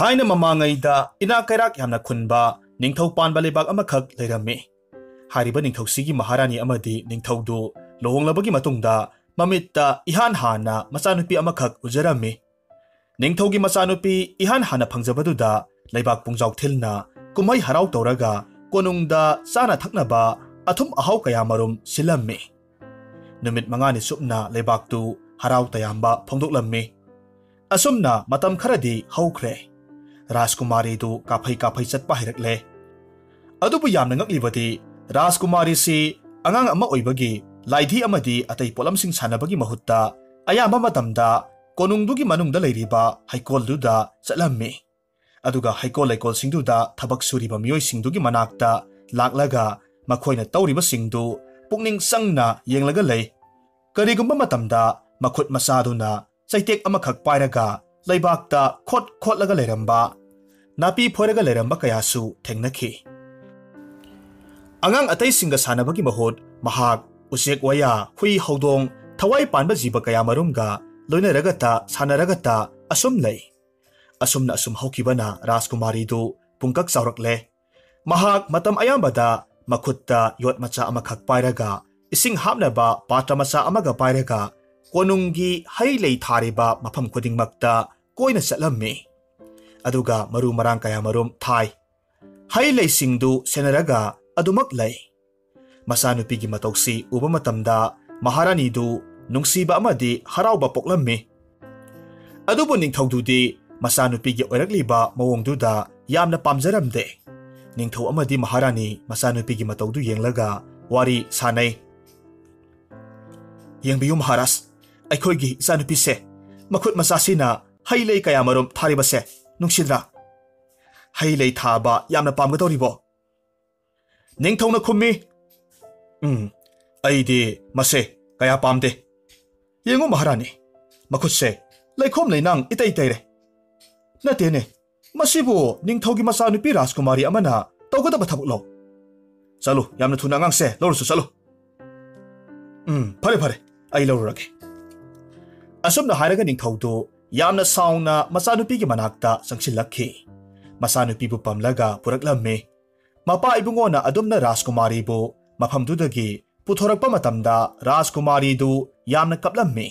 ꯊꯥꯏꯅ ꯃꯃꯥꯡꯉꯩꯗ ꯏꯅꯥꯛ ꯀꯩꯔꯥꯛ ꯌꯥꯝꯅ ꯈꯨꯟꯕ ꯅꯤꯡꯊꯧ ꯄꯥꯟꯕ ꯂꯩꯕꯥꯛ ꯑꯃꯈꯛ ꯂꯩꯔꯝꯃꯤ ꯍꯥꯏꯔꯤꯕ ꯅꯤꯡꯊꯧꯁꯤꯒꯤ ꯃꯍꯥꯔꯥꯅꯤ ꯑꯃꯗꯤ ꯅꯤꯡꯊꯧꯗꯨ ꯂꯨꯍꯣꯡꯂꯕꯒꯤ ꯃꯇꯨꯡꯗ ꯃꯃꯤꯠꯇ ꯏꯍꯥꯟ ꯍꯥꯟꯅ ꯃꯆꯥꯅꯨꯄꯤ ꯑꯃꯈꯛ ꯎꯖꯔꯝꯃꯤ ꯅꯤꯡꯊꯧꯒꯤ ꯃꯆꯥꯅꯨꯄꯤ ꯏꯍꯥꯟ ꯍꯥꯟꯅ ꯐꯪꯖꯕꯗꯨꯗ ꯂꯩꯕꯥꯛ ꯄꯨꯡꯖꯥꯎ ꯊꯤꯜꯅ ꯀꯨꯝꯍꯩ ꯍꯔꯥꯎ ꯇꯧꯔꯒ ꯀꯣꯅꯨꯡꯗ ꯆꯥꯅ ꯊꯛꯅꯕ ꯑꯊꯨꯝ ꯑꯍꯥꯎ ꯀꯌꯥ ꯃꯔꯨꯝ ꯁꯤꯜꯂꯝꯃꯤ ꯅꯨꯃꯤꯠ ꯃꯉꯥꯅꯤ ꯁꯨꯞꯅ ꯂꯩꯕꯥꯛꯇꯨ ꯍꯔꯥꯎ ꯇꯌꯥꯝꯕ ꯐꯣꯡꯗꯣꯛꯂꯝꯃꯤ ꯑꯁꯨꯝꯅ ꯃꯇꯝ ꯈꯔꯗꯤ ꯍꯧꯈ꯭ꯔꯦ ꯔꯥꯖꯀꯨꯃꯥꯔꯤꯗꯨ ꯀꯥꯐꯩ ꯀꯥꯐꯩ ꯆꯠꯄ ꯍꯩꯔꯛꯂꯦ ꯑꯗꯨꯕꯨ ꯌꯥꯝꯅ ꯉꯛꯂꯤꯕꯗꯤ ꯔꯥꯖꯀꯨꯃꯥꯔꯤꯁꯤ ꯑꯉꯥꯡ ꯑꯃ ꯑꯣꯏꯕꯒꯤ ꯂꯥꯏꯙꯤ ꯑꯃꯗꯤ ꯑꯇꯩ ꯄꯣꯠꯂꯝꯁꯤꯡ ꯁꯥꯟꯅꯕꯒꯤ ꯃꯍꯨꯠꯇ ꯑꯌꯥꯝꯕ ꯃꯇꯝꯗ ꯀꯣꯅꯨꯡꯗꯨꯒꯤ ꯃꯅꯨꯡꯗ ꯂꯩꯔꯤꯕ ꯍꯩꯀꯣꯜꯗꯨꯗ ꯆꯠꯂꯝꯃꯤ ꯑꯗꯨꯒ ꯍꯩꯀꯣꯜ ꯂꯩꯀꯣꯜꯁꯤꯡꯗꯨꯗ ꯊꯕꯛ ꯁꯨꯔꯤꯕ ꯃꯤꯑꯣꯏꯁꯤꯡꯗꯨꯒꯤ ꯃꯅꯥꯛꯇ ꯂꯥꯛꯂꯒ ꯃꯈꯣꯏꯅ ꯇꯧꯔꯤꯕꯁꯤꯡꯗꯨ ꯄꯨꯛꯅꯤꯡ ꯆꯪꯅ ꯌꯦꯡꯂꯒ ꯂꯩ ꯀꯔꯤꯒꯨꯝꯕ ꯃꯇꯝꯗ ꯃꯈꯨꯠ ꯃꯆꯥꯗꯨꯅ ꯆꯩꯇꯦꯛ ꯑꯃꯈꯛ ꯄꯥꯏꯔꯒ ꯂꯩꯕꯥꯛꯇ ꯈꯣꯠ ꯈꯣꯠꯂꯒ ꯂꯩꯔꯝꯕ ꯅꯥꯄꯤ ꯐꯣꯏꯔꯒ ꯂꯩꯔꯝꯕ ꯀꯌꯥꯁꯨ ꯊꯦꯡꯅꯈꯤ ꯑꯉꯥꯡ ꯑꯇꯩꯁꯤꯡꯒ ꯁꯥꯟꯅꯕꯒꯤ ꯃꯍꯨꯠ ꯃꯍꯥꯛ ꯎꯆꯦꯛ ꯋꯥꯌꯥ ꯍꯨꯏ ꯍꯧꯗꯣꯡ ꯊꯋꯥꯏ ꯄꯥꯟꯕ ꯖꯤꯕ ꯀꯌꯥ ꯃꯔꯨꯝꯒ ꯂꯣꯏꯅꯔꯒꯇ ꯁꯥꯟꯅꯔꯒꯇ ꯑꯁꯨꯝ ꯂꯩ ꯑꯁꯨꯝꯅ ꯑꯁꯨꯝ ꯍꯧꯈꯤꯕꯅ ꯔꯥꯖꯀꯨꯃꯥꯔꯤꯗꯨ ꯄꯨꯡꯀꯛ ꯆꯥꯎꯔꯛꯂꯦ ꯃꯍꯥꯛ ꯃꯇꯝ ꯑꯌꯥꯝꯕꯗ ꯃꯈꯨꯠꯇ ꯌꯣꯠ ꯃꯆꯥ ꯑꯃꯈꯛ ꯄꯥꯏꯔꯒ ꯏꯁꯤꯡ ꯍꯥꯞꯅꯕ ꯄꯥꯇ꯭ꯔ ꯃꯆꯥ ꯑꯃꯒ ꯄꯥꯏꯔꯒ ꯀꯣꯅꯨꯡꯒꯤ ꯍꯩ ꯂꯩ ꯊꯥꯔꯤꯕ ꯃꯐꯝ ꯈꯨꯗꯤꯡꯃꯛꯇ ꯀꯣꯏꯅ ꯆꯠꯂꯝꯃꯤ ꯑꯗꯨꯒ ꯃꯔꯨ ꯃꯔꯥꯡ ꯀꯌꯥ ꯃꯔꯨꯝ ꯊꯥꯏ ꯍꯩ ꯂꯩꯁꯤꯡꯗꯨ ꯁꯦꯟꯅꯔꯒ ꯑꯗꯨꯃꯛ ꯂꯩ ꯃꯆꯥꯅꯨꯄꯤꯒꯤ ꯃꯇꯧꯁꯤ ꯎꯕ ꯃꯇꯝꯗ ꯃꯍꯥꯔꯥꯅꯤꯗꯨ ꯅꯨꯡꯁꯤꯕ ꯑꯃꯗꯤ ꯍꯔꯥꯎꯕ ꯄꯣꯛꯂꯝꯃꯤ ꯑꯗꯨꯕꯨ ꯅꯤꯡꯊꯧꯗꯨꯗꯤ ꯃꯆꯥꯅꯨꯄꯤꯒꯤ ꯑꯣꯏꯔꯛꯂꯤꯕ ꯃꯑꯣꯡꯗꯨꯗ ꯌꯥꯝꯅ ꯄꯥꯝꯖꯔꯝꯗꯦ ꯅꯤꯡꯊꯧ ꯑꯃꯗꯤ ꯃꯍꯥꯔꯥꯅꯤ ꯃꯆꯥꯅꯨꯄꯤꯒꯤ ꯃꯇꯧꯗꯨ ꯌꯦꯡꯂꯒ ꯋꯥꯔꯤ ꯁꯥꯅꯩ ꯌꯦꯡꯕꯤꯌꯨ ꯃꯍꯥꯔꯥꯖ ꯑꯩꯈꯣꯏꯒꯤ ꯏꯆꯥꯅꯨꯄꯤꯁꯦ ꯃꯈꯨꯠ ꯃꯆꯥꯁꯤꯅ ꯍꯩ ꯂꯩ ꯀꯌꯥꯃꯔꯨꯝ ꯊꯥꯔꯤꯕꯁꯦ ꯅꯨꯡꯁꯤꯗ꯭ꯔꯥ ꯍꯩ ꯂꯩ ꯊꯥꯕ ꯌꯥꯝꯅ ꯄꯥꯝꯒꯗꯧꯔꯤꯕꯣ ꯅꯤꯡꯊꯧꯅ ꯈꯨꯝꯃꯤ ꯎꯝ ꯑꯩꯗꯤ ꯃꯁꯦ ꯀꯌꯥ ꯄꯥꯝꯗꯦ ꯌꯦꯡꯉꯨ ꯃꯍꯥꯔꯥꯅꯤ ꯃꯈꯨꯠꯁꯦ ꯂꯩꯈꯣꯝ ꯂꯩꯅꯥꯡ ꯏꯇꯩ ꯇꯩꯔꯦ ꯅꯠꯇꯦꯅꯦ ꯃꯁꯤꯕꯨ ꯅꯤꯡꯊꯧꯒꯤ ꯃꯆꯥꯅꯨꯄꯤ ꯔꯥꯖꯀꯨꯃꯥꯔꯤ ꯑꯃꯅ ꯇꯧꯒꯗꯕ ꯊꯕꯛꯂꯣ ꯆꯠꯂꯨ ꯌꯥꯝꯅ ꯊꯨꯅ ꯑꯉꯥꯡꯁꯦ ꯂꯧꯔꯨꯁꯨ ꯆꯠꯂꯨ ꯎꯝ ꯐꯔꯦ ꯐꯔꯦ ꯑꯩ ꯂꯧꯔꯨꯔꯒꯦ ꯑꯁꯨꯝꯅ ꯍꯥꯏꯔꯒ ꯅꯤꯡꯊꯧꯗꯨ ꯌꯥꯝꯅ ꯁꯥꯎꯅ ꯃꯆꯥꯅꯨꯄꯤꯒꯤ ꯃꯅꯥꯛꯇ ꯆꯪꯁꯤꯜꯂꯛꯈꯤ ꯃꯆꯥꯅꯨꯄꯤꯕꯨ ꯄꯝꯂꯒ ꯄꯨꯔꯛꯂꯝꯃꯤ ꯃꯄꯥ ꯏꯕꯨꯡꯉꯣꯅ ꯑꯗꯨꯝꯅ ꯔꯥꯖꯀꯨꯃꯥꯔꯤꯕꯨ ꯃꯐꯝꯗꯨꯗꯒꯤ ꯄꯨꯊꯣꯔꯛꯄ ꯃꯇꯝꯗ ꯔꯥꯖꯀꯨꯃꯥꯔꯤꯗꯨ ꯌꯥꯝꯅ ꯀꯞꯂꯝꯃꯤ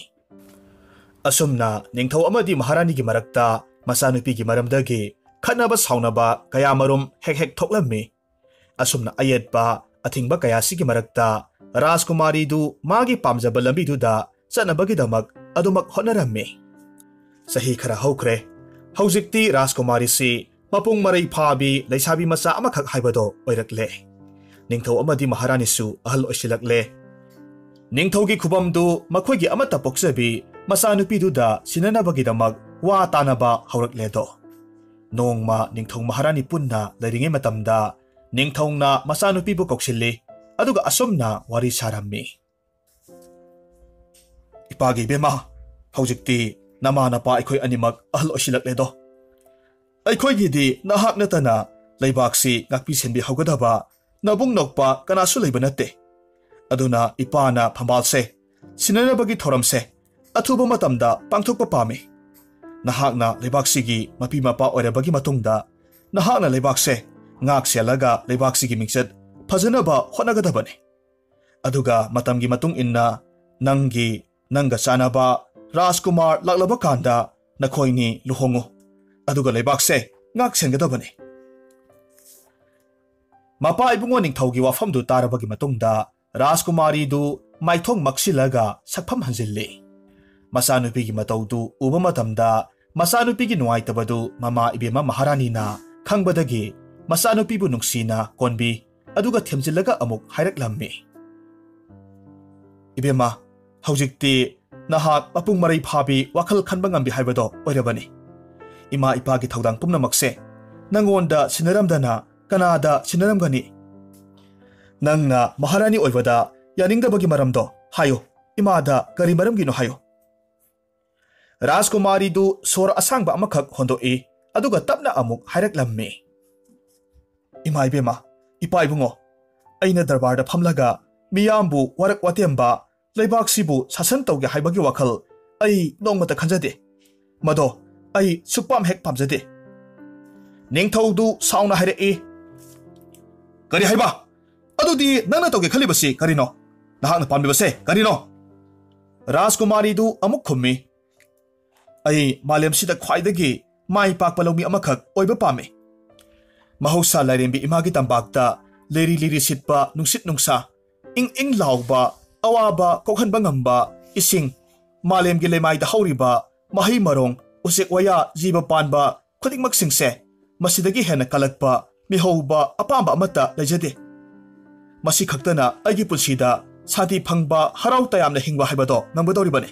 ꯑꯁꯨꯝꯅ ꯅꯤꯡꯊꯧ ꯑꯃꯗꯤ ꯃꯍꯥꯔꯥꯅꯤꯒꯤ ꯃꯔꯛꯇ ꯃꯆꯥꯅꯨꯄꯤꯒꯤ ꯃꯔꯝꯗꯒꯤ ꯈꯠꯅꯕ ꯁꯥꯎꯅꯕ ꯀꯌꯥꯃꯔꯨꯝ ꯍꯦꯛ ꯍꯦꯛ ꯊꯣꯛꯂꯝꯃꯤ ꯑꯁꯨꯝꯅ ꯑꯌꯦꯠꯄ ꯑꯊꯤꯡꯕ ꯀꯌꯥꯁꯤꯒꯤ ꯃꯔꯛꯇ ꯔꯥꯖꯀꯨꯃꯥꯔꯤꯗꯨ ꯃꯥꯒꯤ ꯄꯥꯝꯖꯕ ꯂꯝꯕꯤꯗꯨꯗ ꯆꯠꯅꯕꯒꯤꯗꯃꯛ ꯑꯗꯨꯃꯛ ꯍꯣꯠꯅꯔꯝꯃꯤ ꯆꯍꯤ ꯈꯔ ꯍꯧꯈ꯭ꯔꯦ ꯍꯧꯖꯤꯛꯇꯤ ꯔꯥꯖꯀꯨꯃꯥꯔꯤꯁꯤ ꯃꯄꯨꯡ ꯃꯔꯩ ꯐꯥꯕꯤ ꯂꯩꯁꯥꯕꯤ ꯃꯆꯥ ꯑꯃꯈꯛ ꯍꯥꯏꯕꯗꯣ ꯑꯣꯏꯔꯛꯂꯦ ꯅꯤꯡꯊꯧ ꯑꯃꯗꯤ ꯃꯍꯥꯔꯥꯅꯤꯁꯨ ꯑꯍꯜ ꯑꯣꯏꯁꯤꯜꯂꯛꯂꯦ ꯅꯤꯡꯊꯧꯒꯤ ꯈꯨꯕꯝꯗꯨ ꯃꯈꯣꯏꯒꯤ ꯑꯃꯠꯇ ꯄꯣꯛꯆꯕꯤ ꯃꯆꯥꯅꯨꯄꯤꯗꯨꯗ ꯁꯤꯟꯅꯅꯕꯒꯤꯗꯃꯛ ꯋꯥ ꯇꯥꯅꯕ ꯍꯧꯔꯛꯂꯦꯗꯣ ꯅꯣꯡꯃ ꯅꯤꯡꯊꯧ ꯃꯍꯥꯔꯥꯅꯤ ꯄꯨꯟꯅ ꯂꯩꯔꯤꯉꯩ ꯃꯇꯝꯗ ꯅꯤꯡꯊꯧꯅ ꯃꯆꯥꯅꯨꯄꯤꯕꯨ ꯀꯧꯁꯤꯜꯂꯤ ꯑꯗꯨꯒ ꯑꯁꯨꯝꯅ ꯋꯥꯔꯤ ꯁꯥꯔꯝꯃꯤ ꯏꯄꯥꯒꯤ ꯏꯕꯦꯝꯃ ꯍꯧꯖꯤꯛꯇꯤ ꯅꯃꯥ ꯅꯄꯥ ꯑꯩꯈꯣꯏ ꯑꯅꯤꯃꯛ ꯑꯍꯜ ꯑꯣꯏꯁꯤꯜꯂꯛꯂꯦꯗꯣ ꯑꯩꯈꯣꯏꯒꯤꯗꯤ ꯅꯍꯥꯛ ꯅꯠꯇꯅ ꯂꯩꯕꯥꯛꯁꯤ ꯉꯥꯛꯄꯤ ꯁꯦꯟꯕꯤꯍꯧꯒꯗꯕ ꯅꯕꯨꯡ ꯅꯣꯛꯄ ꯀꯅꯥꯁꯨ ꯂꯩꯕ ꯅꯠꯇꯦ ꯑꯗꯨꯅ ꯏꯄꯥꯅ ꯐꯝꯕꯥꯜꯁꯦ ꯁꯤꯟꯅꯅꯕꯒꯤ ꯊꯧꯔꯝꯁꯦ ꯑꯊꯨꯕ ꯃꯇꯝꯗ ꯄꯥꯡꯊꯣꯛꯄ ꯄꯥꯝꯃꯤ ꯅꯍꯥꯛꯅ ꯂꯩꯕꯥꯛꯁꯤꯒꯤ ꯃꯄꯤ ꯃꯄꯥ ꯑꯣꯏꯔꯕꯒꯤ ꯃꯇꯨꯡꯗ ꯅꯍꯥꯛꯅ ꯂꯩꯕꯥꯛꯁꯦ ꯉꯥꯛ ꯁꯦꯜꯂꯒ ꯂꯩꯕꯥꯛꯁꯤꯒꯤ ꯃꯤꯡꯆꯠ ꯐꯖꯅꯕ ꯍꯣꯠꯅꯒꯗꯕꯅꯤ ꯑꯗꯨꯒ ꯃꯇꯝꯒꯤ ꯃꯇꯨꯡ ꯏꯟꯅ ꯅꯪꯒꯤ ꯅꯪꯒ ꯆꯥꯅꯕ ꯔꯥꯖꯀꯨꯃꯥꯔ ꯂꯥꯛꯂꯕ ꯀꯥꯟꯗ ꯅꯈꯣꯏꯅꯤ ꯂꯨꯍꯣꯡꯉꯨ ꯑꯗꯨꯒ ꯂꯩꯕꯥꯛꯁꯦ ꯉꯥꯛ ꯁꯦꯟꯒꯗꯕꯅꯤ ꯃꯄꯥ ꯏꯕꯨꯡꯉꯣ ꯅꯤꯡꯊꯧꯒꯤ ꯋꯥꯐꯝꯗꯨ ꯇꯥꯔꯕꯒꯤ ꯃꯇꯨꯡꯗ ꯔꯥꯖꯀꯨꯃꯥꯔꯤꯗꯨ ꯃꯥꯏꯊꯣꯡ ꯃꯛꯁꯤꯜꯂꯒ ꯁꯛꯐꯝ ꯍꯟꯖꯤꯜꯂꯤ ꯃꯆꯥꯅꯨꯄꯤꯒꯤ ꯃꯇꯧꯗꯨ ꯎꯕ ꯃꯇꯝꯗ ꯃꯆꯥꯅꯨꯄꯤꯒꯤ ꯅꯨꯡꯉꯥꯏꯇꯕꯗꯨ ꯃꯃꯥ ꯏꯕꯦꯝꯃ ꯃꯍꯥꯔꯥꯅꯤꯅ ꯈꯪꯕꯗꯒꯤ ꯃꯆꯥꯅꯨꯄꯤꯕꯨ ꯅꯨꯡꯁꯤꯅ ꯀꯣꯟꯕꯤ ꯑꯗꯨꯒ ꯊꯦꯝꯖꯤꯜꯂꯒ ꯑꯃꯨꯛ ꯍꯥꯏꯔꯛꯂꯝꯃꯤ ꯏꯕꯦꯝꯃ ꯍꯧꯖꯤꯛꯇꯤ ꯅꯍꯥꯛ ꯃꯄꯨꯡ ꯃꯔꯩ ꯐꯥꯕꯤ ꯋꯥꯈꯜ ꯈꯟꯕ ꯉꯝꯕꯤ ꯍꯥꯏꯕꯗꯣ ꯑꯣꯏꯔꯕꯅꯤ ꯏꯃꯥ ꯏꯄꯥꯒꯤ ꯊꯧꯗꯥꯡ ꯄꯨꯝꯅꯃꯛꯁꯦ ꯅꯪꯉꯣꯟꯗ ꯁꯤꯟꯅꯔꯝꯗꯅ ꯀꯅꯥꯗ ꯁꯤꯟꯅꯔꯝꯒꯅꯤ ꯅꯪꯅ ꯃꯍꯥꯔꯥꯅꯤ ꯑꯣꯏꯕꯗ ꯌꯥꯅꯤꯡꯗꯕꯒꯤ ꯃꯔꯝꯗꯣ ꯍꯥꯏꯌꯨ ꯏꯃꯥꯗ ꯀꯔꯤ ꯃꯔꯝꯒꯤꯅꯣ ꯍꯥꯏꯌꯨ ꯔꯥꯖꯀꯨꯃꯥꯔꯤꯗꯨ ꯁꯣꯔ ꯑꯁꯥꯡꯕ ꯑꯃꯈꯛ ꯍꯣꯟꯗꯣꯛꯏ ꯑꯗꯨꯒ ꯇꯞꯅ ꯑꯃꯨꯛ ꯍꯥꯏꯔꯛꯂꯝꯃꯤ ꯏꯃꯥ ꯏꯕꯦꯝꯃ ꯏꯄꯥ ꯏꯕꯨꯡꯉꯣ ꯑꯩꯅ ꯗꯔꯕꯥꯔꯗ ꯐꯝꯂꯒ ꯃꯤꯌꯥꯝꯕꯨ ꯋꯥꯔꯛ ꯋꯥꯇꯦꯝꯕ ꯂꯩꯕꯥꯛꯁꯤꯕꯨ ꯁꯥꯁꯟ ꯇꯧꯒꯦ ꯍꯥꯏꯕꯒꯤ ꯋꯥꯈꯜ ꯑꯩ ꯅꯣꯡꯃꯇ ꯈꯟꯖꯗꯦ ꯃꯗꯣ ꯑꯩ ꯁꯨꯛꯄꯥꯝ ꯍꯦꯛ ꯄꯥꯝꯖꯗꯦ ꯅꯤꯡꯊꯧꯗꯨ ꯁꯥꯎꯅ ꯍꯥꯏꯔꯛꯏ ꯀꯔꯤ ꯍꯥꯏꯕ ꯑꯗꯨꯗꯤ ꯅꯪꯅ ꯇꯧꯒꯦ ꯈꯜꯂꯤꯕꯁꯤ ꯀꯔꯤꯅꯣ ꯅꯍꯥꯛꯅ ꯄꯥꯝꯂꯤꯕꯁꯦ ꯀꯔꯤꯅꯣ ꯔꯥꯖꯀꯨꯃꯥꯔꯤꯗꯨ ꯑꯃꯨꯛ ꯈꯨꯝꯃꯤ ꯑꯩ ꯃꯥꯂꯦꯝꯁꯤꯗ ꯈ꯭ꯋꯥꯏꯗꯒꯤ ꯃꯥꯏ ꯄꯥꯛꯄ ꯂꯧꯃꯤ ꯑꯃꯈꯛ ꯑꯣꯏꯕ ꯄꯥꯝꯃꯤ ꯃꯍꯧꯁꯥ ꯂꯥꯏꯔꯦꯝꯕꯤ ꯏꯃꯥꯒꯤ ꯇꯝꯄꯥꯛꯇ ꯂꯤꯔꯤ ꯂꯤꯔꯤ ꯁꯤꯠꯄ ꯅꯨꯡꯁꯤꯠ ꯅꯨꯡꯁꯥ ꯏꯪ ꯏꯪ ꯂꯥꯎꯕ awaba kokhan bangamba ising malem gilemai da hauriba mahi marong usik waya jiba panba khadik maksingse masidagi hena kalakpa mihouba apamba mata lejade. Masi khaktana agi pulsida sati phangba harau tayamna hingwa haibado nangbodori bane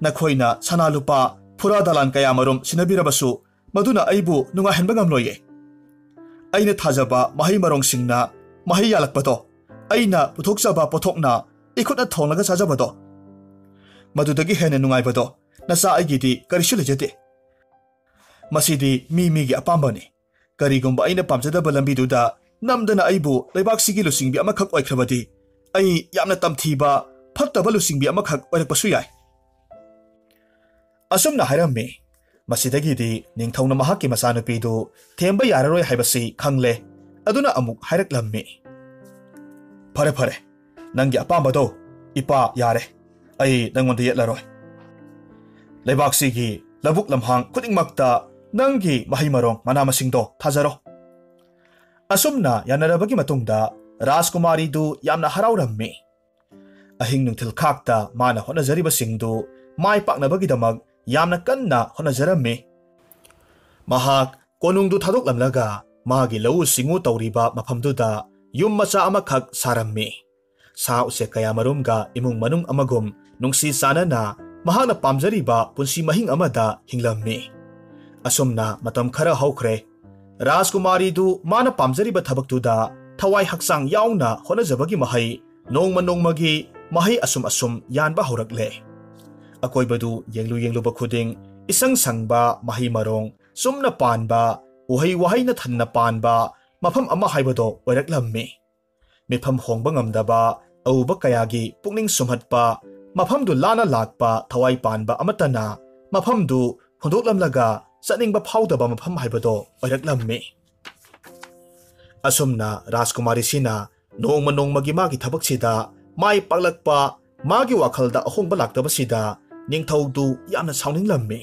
nakhoina sana lupa pura dalan kaya marum sinabirabasu maduna aibu nunga henba gamloye aina thajaba mahi marong singna mahi yalakpato aina puthokjaba pothokna ꯏꯈꯨꯠꯅ ꯊꯣꯡꯂꯒ ꯆꯥꯖꯕꯗꯣ ꯃꯗꯨꯗꯒꯤ ꯍꯦꯟꯅ ꯅꯨꯡꯉꯥꯏꯕꯗꯣ ꯅꯆꯥ ꯑꯩꯒꯤꯗꯤ ꯀꯔꯤꯁꯨ ꯂꯩꯖꯗꯦ ꯃꯁꯤꯗꯤ ꯃꯤ ꯃꯤꯒꯤ ꯑꯄꯥꯝꯕꯅꯤ ꯀꯔꯤꯒꯨꯝꯕ ꯑꯩꯅ ꯄꯥꯝꯖꯗꯕ ꯂꯝꯕꯤꯗꯨꯗ ꯅꯝꯗꯅ ꯑꯩꯕꯨ ꯂꯩꯕꯥꯛꯁꯤꯒꯤ ꯂꯨꯆꯤꯡꯕꯤ ꯑꯃꯈꯛ ꯑꯣꯏꯈ꯭ꯔꯕꯗꯤ ꯑꯩ ꯌꯥꯝꯅ ꯇꯝꯊꯤꯕ ꯐꯠꯇꯕ ꯂꯨꯆꯤꯡꯕꯤ ꯑꯃꯈꯛ ꯑꯣꯏꯔꯛꯄꯁꯨ ꯌꯥꯏ ꯑꯁꯨꯝꯅ ꯍꯥꯏꯔꯝꯃꯤ ꯃꯁꯤꯗꯒꯤꯗꯤ ꯅꯤꯡꯊꯧꯅ ꯃꯍꯥꯛꯀꯤ ꯃꯆꯥꯅꯨꯄꯤꯗꯨ ꯊꯦꯝꯕ ꯌꯥꯔꯔꯣꯏ ꯍꯥꯏꯕꯁꯤ ꯈꯪꯂꯦ ꯑꯗꯨꯅ ꯑꯃꯨꯛ ꯍꯥꯏꯔꯛꯂꯝꯃꯤ ꯐꯔꯦ ꯐꯔꯦ ꯅꯪꯒꯤ ꯑꯄꯥꯝꯕꯗꯣ ꯏꯄꯥ ꯌꯥꯔꯦ ꯑꯩ ꯅꯪꯉꯣꯟꯗ ꯌꯦꯠꯂꯔꯣꯏ ꯂꯩꯕꯥꯛꯁꯤꯒꯤ ꯂꯧꯕꯨꯛ ꯂꯝꯍꯥꯡ ꯈꯨꯗꯤꯡꯃꯛꯇ ꯅꯪꯒꯤ ꯃꯍꯩ ꯃꯔꯣꯡ ꯃꯅꯥ ꯃꯁꯤꯡꯗꯣ ꯊꯥꯖꯔꯣ ꯑꯁꯨꯝꯅ ꯌꯥꯅꯔꯕꯒꯤ ꯃꯇꯨꯡꯗ ꯔꯥꯖꯀꯨꯃꯥꯔꯤꯗꯨ ꯌꯥꯝꯅ ꯍꯔꯥꯎꯔꯝꯃꯤ ꯑꯍꯤꯡ ꯅꯨꯡꯊꯤꯜ ꯈꯥꯛꯇ ꯃꯥꯅ ꯍꯣꯠꯅꯖꯔꯤꯕꯁꯤꯡꯗꯨ ꯃꯥꯏ ꯄꯥꯛꯅꯕꯒꯤꯗꯃꯛ ꯌꯥꯝꯅ ꯀꯟꯅ ꯍꯣꯠꯅꯖꯔꯝꯃꯤ ꯃꯍꯥꯛ ꯀꯣꯅꯨꯡꯗꯨ ꯊꯥꯗꯣꯛꯂꯝꯂꯒ ꯃꯥꯒꯤ ꯂꯧꯎ ꯁꯤꯡꯎ ꯇꯧꯔꯤꯕ ꯃꯐꯝꯗꯨꯗ ꯌꯨꯝ ꯃꯆꯥ ꯑꯃꯈꯛ ꯁꯥꯔꯝꯃꯤ ꯁꯥ ꯎꯆꯦꯛ ꯀꯌꯥ ꯃꯔꯨꯝꯒ ꯏꯃꯨꯡ ꯃꯅꯨꯡ ꯑꯃꯒꯨꯝ ꯅꯨꯡꯁꯤ ꯆꯥꯟꯅꯅ ꯃꯍꯥꯛꯅ ꯄꯥꯝꯖꯔꯤꯕ ꯄꯨꯟꯁꯤ ꯃꯍꯤꯡ ꯑꯃꯗ ꯍꯤꯡꯂꯝꯃꯤ ꯑꯁꯨꯝꯅ ꯃꯇꯝ ꯈꯔ ꯍꯧꯈ꯭ꯔꯦ ꯔꯥꯖꯀꯨꯃꯥꯔꯤꯗꯨ ꯃꯥꯅ ꯄꯥꯝꯖꯔꯤꯕ ꯊꯕꯛꯇꯨꯗ ꯊꯋꯥꯏ ꯍꯛꯆꯥꯡ ꯌꯥꯎꯅ ꯍꯣꯠꯅꯖꯕꯒꯤ ꯃꯍꯩ ꯅꯣꯡꯃ ꯅꯣꯡꯃꯒꯤ ꯃꯍꯩ ꯑꯁꯨꯝ ꯑꯁꯨꯝ ꯌꯥꯟꯕ ꯍꯧꯔꯛꯂꯦ ꯑꯀꯣꯏꯕꯗꯨ ꯌꯦꯡꯂꯨ ꯌꯦꯡꯂꯨꯕ ꯈꯨꯗꯤꯡ ꯏꯁꯪ ꯁꯪꯕ ꯃꯍꯩ ꯃꯔꯣꯡ ꯆꯨꯝꯅ ꯄꯥꯟꯕ ꯎꯍꯩ ꯋꯥꯍꯩꯅ ꯊꯟꯅ ꯄꯥꯟꯕ ꯃꯐꯝ ꯑꯃ ꯍꯥꯏꯕꯗꯣ ꯑꯣꯏꯔꯛꯂꯝꯃꯤ ꯃꯤꯐꯝ ꯍꯣꯡꯕ ꯉꯝꯗꯕ ꯑꯎꯕ ꯀꯌꯥꯒꯤ ꯄꯨꯛꯅꯤꯡ ꯁꯨꯝꯍꯠꯄ ꯃꯐꯝꯗꯨ ꯂꯥꯅ ꯂꯥꯛꯄ ꯊꯋꯥꯏ ꯄꯥꯟꯕ ꯑꯃꯠꯇꯅ ꯃꯐꯝꯗꯨ ꯍꯨꯟꯗꯣꯛꯂꯝꯂꯒ ꯆꯠꯅꯤꯡꯕ ꯐꯥꯎꯗꯕ ꯃꯐꯝ ꯍꯥꯏꯕꯗꯣ ꯑꯣꯏꯔꯛꯂꯝꯃꯤ ꯑꯁꯨꯝꯅ ꯔꯥꯖꯀꯨꯃꯥꯔꯤꯁꯤꯅ ꯅꯣꯡꯃ ꯅꯣꯡꯃꯒꯤ ꯃꯥꯒꯤ ꯊꯕꯛꯁꯤꯗ ꯃꯥꯏ ꯄꯥꯛꯂꯛꯄ ꯃꯥꯒꯤ ꯋꯥꯈꯜꯗ ꯑꯍꯣꯡꯕ ꯂꯥꯛꯇꯕꯁꯤꯗ ꯅꯤꯡꯊꯧꯗꯨ ꯌꯥꯝꯅ ꯁꯥꯎꯅꯤꯡꯂꯝꯃꯤ